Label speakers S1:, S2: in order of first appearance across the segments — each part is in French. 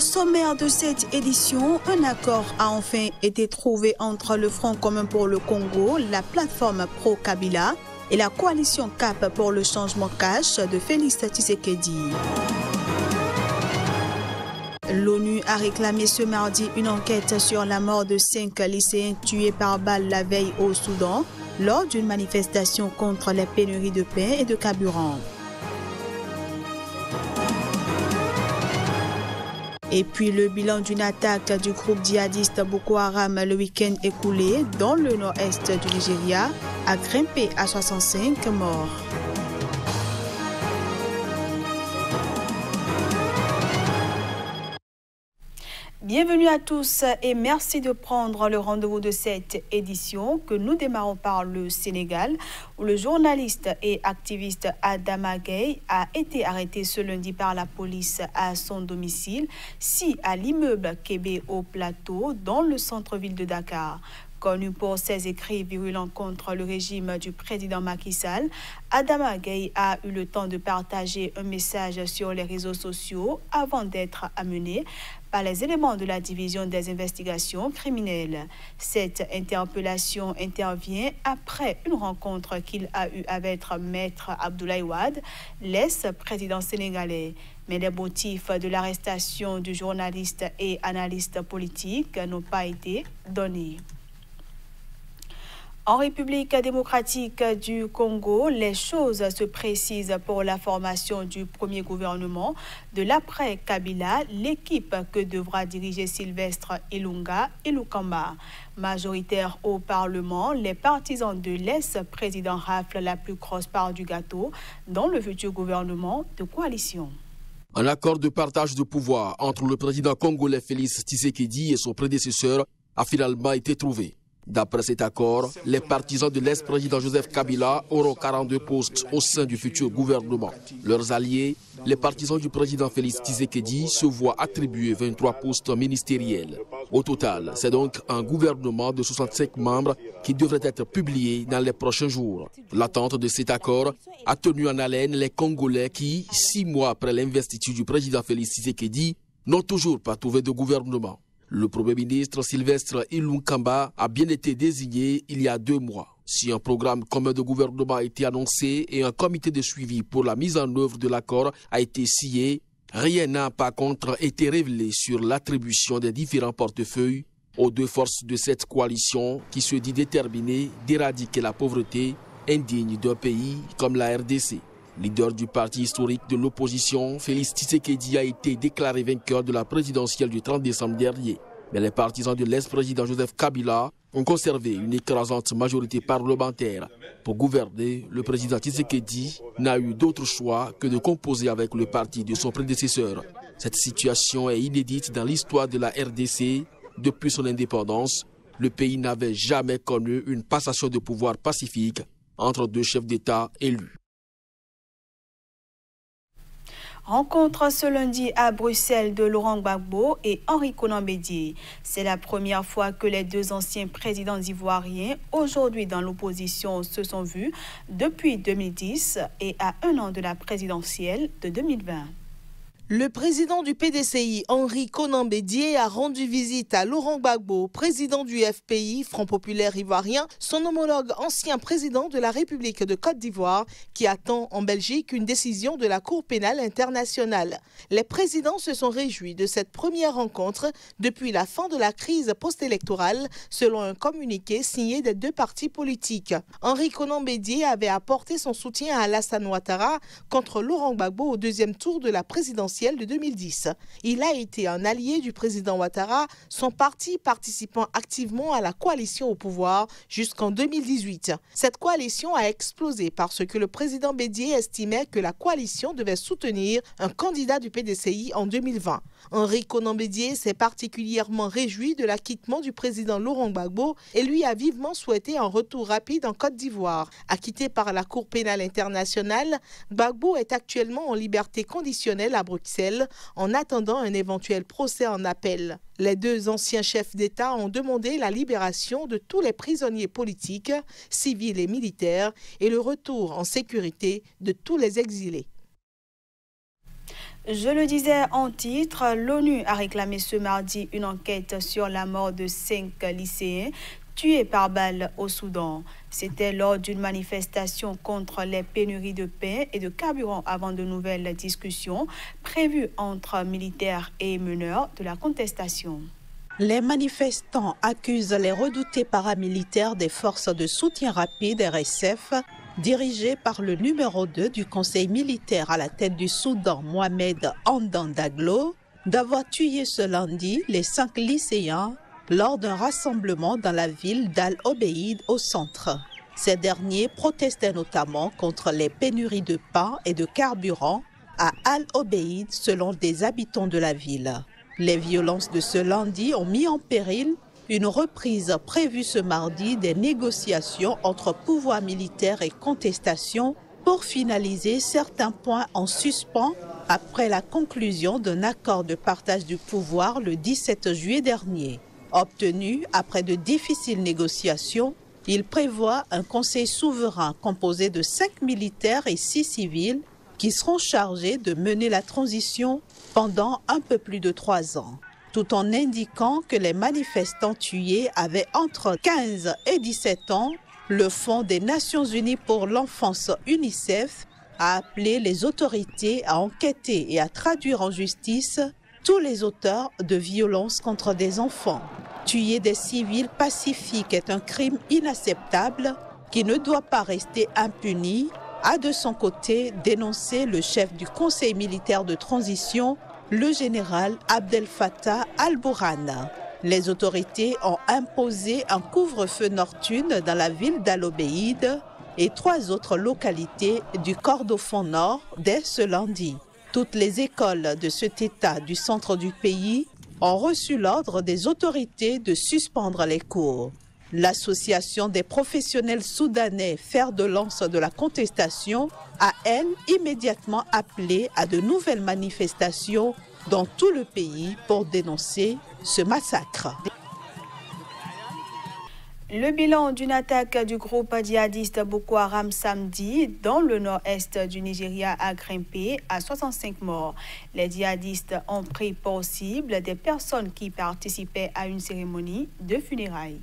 S1: Au sommaire de cette édition, un accord a enfin été trouvé entre le Front commun pour le Congo, la plateforme Pro-Kabila et la coalition CAP pour le changement cash de Félix Tshisekedi. L'ONU a réclamé ce mardi une enquête sur la mort de cinq lycéens tués par balle la veille au Soudan lors d'une manifestation contre les pénuries de pain et de carburant. Et puis le bilan d'une attaque du groupe djihadiste Boko Haram le week-end écoulé dans le nord-est du Nigeria a grimpé à 65 morts. Bienvenue à tous et merci de prendre le rendez-vous de cette édition que nous démarrons par le Sénégal où le journaliste et activiste Adama Gay a été arrêté ce lundi par la police à son domicile, si à l'immeuble Québec au Plateau dans le centre-ville de Dakar. Connu pour ses écrits virulents contre le régime du président Macky Sall, Adama a eu le temps de partager un message sur les réseaux sociaux avant d'être amené par les éléments de la division des investigations criminelles. Cette interpellation intervient après une rencontre qu'il a eue avec Maître Abdoulaye Wade, l'ex-président sénégalais. Mais les motifs de l'arrestation du journaliste et analyste politique n'ont pas été donnés. En République démocratique du Congo, les choses se précisent pour la formation du premier gouvernement de l'après-Kabila, l'équipe que devra diriger Sylvestre Ilunga et Lukamba. Majoritaire au Parlement, les partisans de l'ex-président raflent la plus grosse part du gâteau dans le futur gouvernement de coalition.
S2: Un accord de partage de pouvoir entre le président congolais Félix Tshisekedi et son prédécesseur a finalement été trouvé. D'après cet accord, les partisans de l'ex-président Joseph Kabila auront 42 postes au sein du futur gouvernement. Leurs alliés, les partisans du président Félix Tshisekedi, se voient attribuer 23 postes ministériels. Au total, c'est donc un gouvernement de 65 membres qui devrait être publié dans les prochains jours. L'attente de cet accord a tenu en haleine les Congolais qui, six mois après l'investiture du président Félix Tshisekedi, n'ont toujours pas trouvé de gouvernement. Le Premier ministre Sylvestre Ilunkamba a bien été désigné il y a deux mois. Si un programme commun de gouvernement a été annoncé et un comité de suivi pour la mise en œuvre de l'accord a été scié, rien n'a par contre été révélé sur l'attribution des différents portefeuilles aux deux forces de cette coalition qui se dit déterminée d'éradiquer la pauvreté indigne d'un pays comme la RDC. Leader du parti historique de l'opposition, Félix Tshisekedi a été déclaré vainqueur de la présidentielle du 30 décembre dernier. Mais les partisans de l'ex-président Joseph Kabila ont conservé une écrasante majorité parlementaire. Pour gouverner, le président Tshisekedi n'a eu d'autre choix que de composer avec le parti de son prédécesseur. Cette situation est inédite dans l'histoire de la RDC. Depuis son indépendance, le pays n'avait jamais connu une passation de pouvoir pacifique entre deux chefs d'État élus.
S1: Rencontre ce lundi à Bruxelles de Laurent Gbagbo et Henri Conan C'est la première fois que les deux anciens présidents ivoiriens, aujourd'hui dans l'opposition, se sont vus depuis 2010 et à un an de la présidentielle de 2020.
S3: Le président du PDCI, Henri Conan Bédier, a rendu visite à Laurent Gbagbo, président du FPI, Front Populaire Ivoirien, son homologue ancien président de la République de Côte d'Ivoire, qui attend en Belgique une décision de la Cour pénale internationale. Les présidents se sont réjouis de cette première rencontre depuis la fin de la crise post-électorale, selon un communiqué signé des deux partis politiques. Henri Conan Bédier avait apporté son soutien à Alassane Ouattara contre Laurent Gbagbo au deuxième tour de la présidentielle de 2010. Il a été un allié du président Ouattara, son parti participant activement à la coalition au pouvoir jusqu'en 2018. Cette coalition a explosé parce que le président Bédier estimait que la coalition devait soutenir un candidat du PDCI en 2020. Henri Conan Bédier s'est particulièrement réjoui de l'acquittement du président Laurent Gbagbo et lui a vivement souhaité un retour rapide en Côte d'Ivoire. Acquitté par la Cour pénale internationale, Gbagbo est actuellement en liberté conditionnelle à Bruxelles en attendant un éventuel procès en appel. Les deux anciens chefs d'État ont demandé la libération de tous les prisonniers politiques, civils et militaires et le retour en sécurité de tous les exilés.
S1: Je le disais en titre, l'ONU a réclamé ce mardi une enquête sur la mort de cinq lycéens tués par balle au Soudan. C'était lors d'une manifestation contre les pénuries de pain et de carburant avant de nouvelles discussions prévues entre militaires et meneurs de la contestation.
S4: Les manifestants accusent les redoutés paramilitaires des forces de soutien rapide RSF dirigées par le numéro 2 du conseil militaire à la tête du Soudan, Mohamed Andandaglo, d'avoir tué ce lundi les cinq lycéens lors d'un rassemblement dans la ville d'Al-Obeid au centre. Ces derniers protestaient notamment contre les pénuries de pain et de carburant à Al-Obeid selon des habitants de la ville. Les violences de ce lundi ont mis en péril une reprise prévue ce mardi des négociations entre pouvoir militaire et contestation pour finaliser certains points en suspens après la conclusion d'un accord de partage du pouvoir le 17 juillet dernier. Obtenu après de difficiles négociations, il prévoit un conseil souverain composé de cinq militaires et six civils qui seront chargés de mener la transition pendant un peu plus de trois ans, tout en indiquant que les manifestants tués avaient entre 15 et 17 ans. Le Fonds des Nations Unies pour l'enfance UNICEF a appelé les autorités à enquêter et à traduire en justice tous les auteurs de violences contre des enfants. Tuer des civils pacifiques est un crime inacceptable qui ne doit pas rester impuni, a de son côté dénoncé le chef du Conseil militaire de transition, le général Abdel Fattah al-Bourhan. Les autorités ont imposé un couvre-feu nocturne dans la ville d'Al-Obéid et trois autres localités du Kordofan Nord dès ce lundi. Toutes les écoles de cet État du centre du pays ont reçu l'ordre des autorités de suspendre les cours. L'association des professionnels soudanais Fer de lance de la contestation a, elle, immédiatement appelé à de nouvelles manifestations dans tout le pays pour dénoncer ce massacre.
S1: Le bilan d'une attaque du groupe djihadiste Boko Haram samedi dans le nord-est du Nigeria a grimpé à 65 morts. Les djihadistes ont pris pour cible des personnes qui participaient à une cérémonie de funérailles.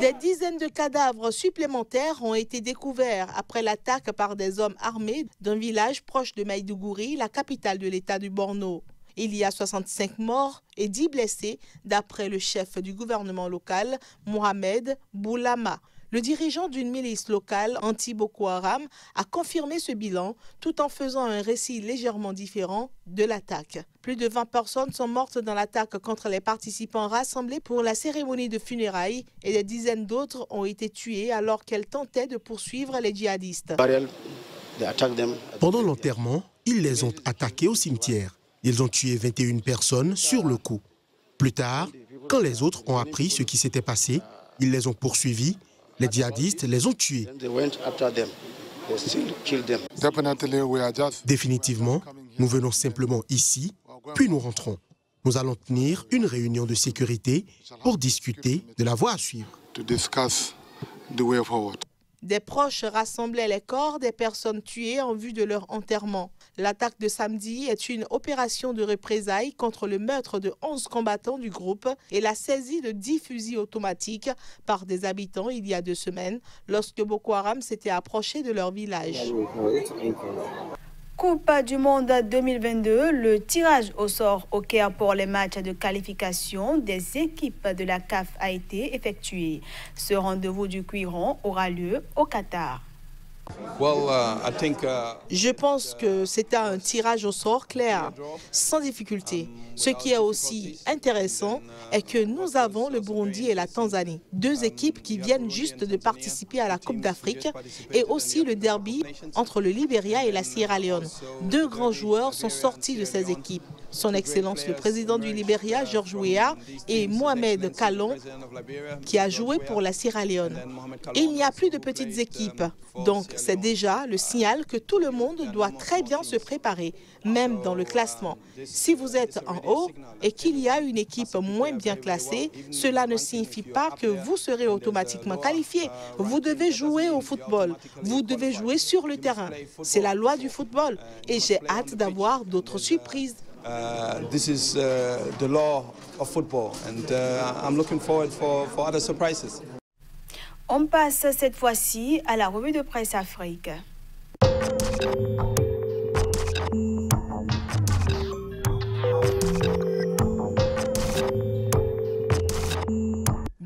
S3: Des dizaines de cadavres supplémentaires ont été découverts après l'attaque par des hommes armés d'un village proche de Maïdougouri, la capitale de l'État du Borno. Il y a 65 morts et 10 blessés, d'après le chef du gouvernement local, Mohamed Boulama. Le dirigeant d'une milice locale anti-Boko Haram a confirmé ce bilan tout en faisant un récit légèrement différent de l'attaque. Plus de 20 personnes sont mortes dans l'attaque contre les participants rassemblés pour la cérémonie de funérailles et des dizaines d'autres ont été tuées alors qu'elles tentaient de poursuivre les djihadistes.
S5: Pendant l'enterrement, ils les ont attaqués au cimetière. Ils ont tué 21 personnes sur le coup. Plus tard, quand les autres ont appris ce qui s'était passé, ils les ont poursuivis, les djihadistes les ont tués. Définitivement, nous venons simplement ici, puis nous rentrons. Nous allons tenir une réunion de sécurité pour discuter de la voie à suivre.
S3: Des proches rassemblaient les corps des personnes tuées en vue de leur enterrement. L'attaque de samedi est une opération de représailles contre le meurtre de 11 combattants du groupe et la saisie de 10 fusils automatiques par des habitants il y a deux semaines lorsque Boko Haram s'était approché de leur village.
S1: Coupe du Monde 2022, le tirage au sort au Caire pour les matchs de qualification des équipes de la CAF a été effectué. Ce rendez-vous du Cuiron aura lieu au Qatar.
S3: Uh, uh, Je pense que c'est un tirage au sort clair, sans difficulté. Ce qui est aussi intéressant est que nous avons le Burundi et la Tanzanie, deux équipes qui viennent juste de participer à la Coupe d'Afrique, et aussi le derby entre le Libéria et la Sierra Leone. Deux grands joueurs sont sortis de ces équipes. Son Excellence le président du Libéria, George Weah, et Mohamed Kalon, qui a joué pour la Sierra Leone. il n'y a plus de petites équipes, donc c'est déjà le signal que tout le monde doit très bien se préparer, même dans le classement. Si vous êtes en haut et qu'il y a une équipe moins bien classée, cela ne signifie pas que vous serez automatiquement qualifié. Vous devez jouer au football. Vous devez jouer sur le terrain. C'est la loi du football et j'ai hâte d'avoir d'autres surprises. Uh, this is uh, the law of football and uh, I'm looking forward for, for other surprises.
S1: On passe cette fois-ci à la revue de presse Afrique.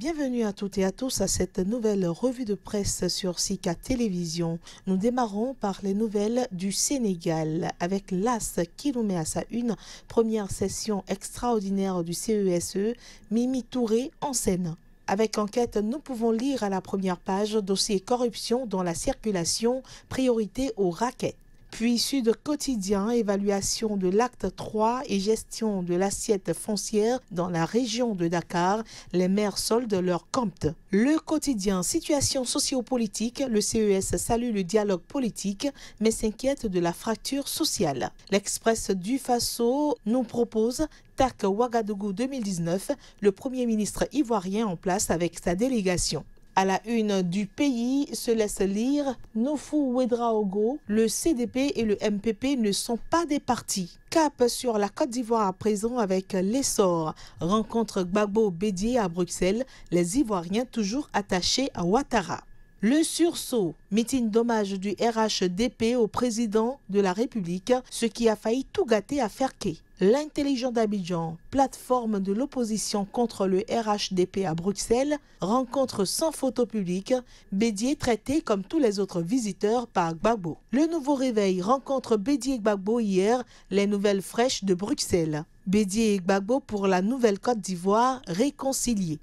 S3: Bienvenue à toutes et à tous à cette nouvelle revue de presse sur Sika Télévision. Nous démarrons par les nouvelles du Sénégal avec l'AS qui nous met à sa une première session extraordinaire du CESE, e, Mimi Touré en scène. Avec enquête, nous pouvons lire à la première page dossier corruption dans la circulation, priorité aux raquettes. Puis Sud Quotidien, évaluation de l'acte 3 et gestion de l'assiette foncière dans la région de Dakar, les maires soldent leur compte. Le quotidien, situation sociopolitique, le CES salue le dialogue politique mais s'inquiète de la fracture sociale. L'Express du Faso nous propose TAC Ouagadougou 2019, le Premier ministre ivoirien en place avec sa délégation à la une du pays se laisse lire Nofu Ouedraogo, le CDP et le MPP ne sont pas des partis. Cap sur la Côte d'Ivoire à présent avec l'essor. Rencontre Gbagbo Bédier à Bruxelles, les Ivoiriens toujours attachés à Ouattara. Le sursaut, meeting d'hommage du RHDP au président de la République, ce qui a failli tout gâter à Ferquet. L'intelligent d'Abidjan, plateforme de l'opposition contre le RHDP à Bruxelles, rencontre sans photo publique, Bédier traité comme tous les autres visiteurs par Gbagbo. Le nouveau réveil rencontre Bédier et Gbagbo hier, les nouvelles fraîches de Bruxelles. Bédier et Gbagbo pour la nouvelle Côte d'Ivoire réconciliée.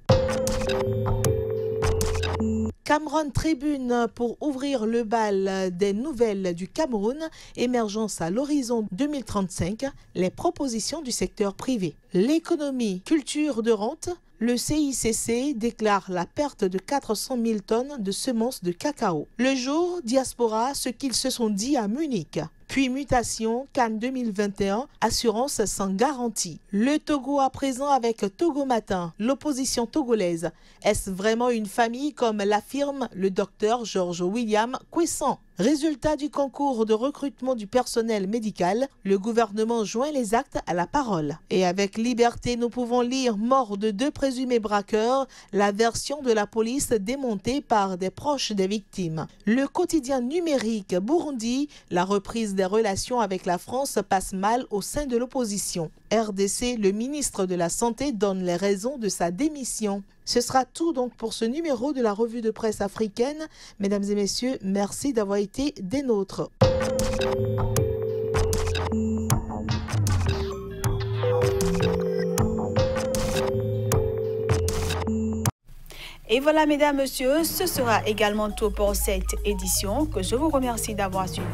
S3: Cameroun Tribune pour ouvrir le bal des nouvelles du Cameroun, émergence à l'horizon 2035, les propositions du secteur privé. L'économie, culture de rente, le CICC déclare la perte de 400 000 tonnes de semences de cacao. Le jour, diaspora, ce qu'ils se sont dit à Munich. Puis mutation, Cannes 2021, assurance sans garantie. Le Togo à présent avec Togo Matin, l'opposition togolaise. Est-ce vraiment une famille comme l'affirme le docteur Georges William Quesson Résultat du concours de recrutement du personnel médical, le gouvernement joint les actes à la parole. Et avec liberté, nous pouvons lire mort de deux présumés braqueurs, la version de la police démontée par des proches des victimes. Le quotidien numérique Burundi, la reprise des relations avec la France passe mal au sein de l'opposition. RDC, le ministre de la Santé donne les raisons de sa démission. Ce sera tout donc pour ce numéro de la revue de presse africaine. Mesdames et messieurs, merci d'avoir été des nôtres.
S1: Et voilà, mesdames, messieurs, ce sera également tout pour cette édition que je vous remercie d'avoir suivi.